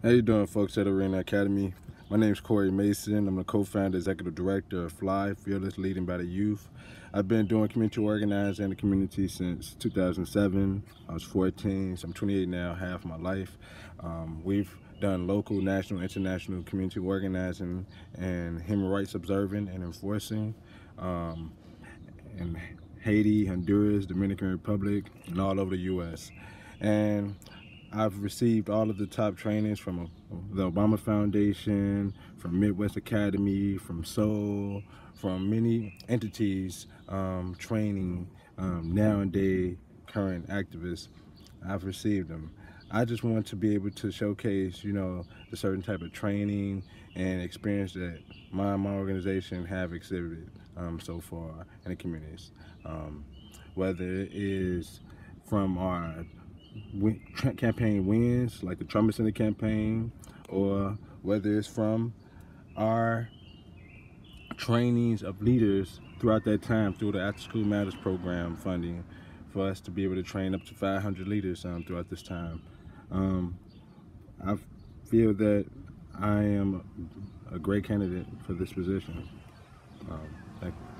How you doing, folks at Arena Academy? My name is Corey Mason. I'm the co-founder, executive director of Fly, Fearless Leading by the Youth. I've been doing community organizing in the community since 2007. I was 14, so I'm 28 now, half my life. Um, we've done local, national, international community organizing and human rights observing and enforcing um, in Haiti, Honduras, Dominican Republic, and all over the U.S. And I've received all of the top trainings from the Obama Foundation, from Midwest Academy, from Soul, from many entities um, training um, nowadays current activists. I've received them. I just want to be able to showcase, you know, the certain type of training and experience that my my organization have exhibited um, so far in the communities. Um, whether it is from our win, campaign wins, like the Trauma Center campaign, or whether it's from our trainings of leaders throughout that time through the After School Matters program funding for us to be able to train up to 500 leaders um, throughout this time. Um, I feel that I am a great candidate for this position. Um, thank you.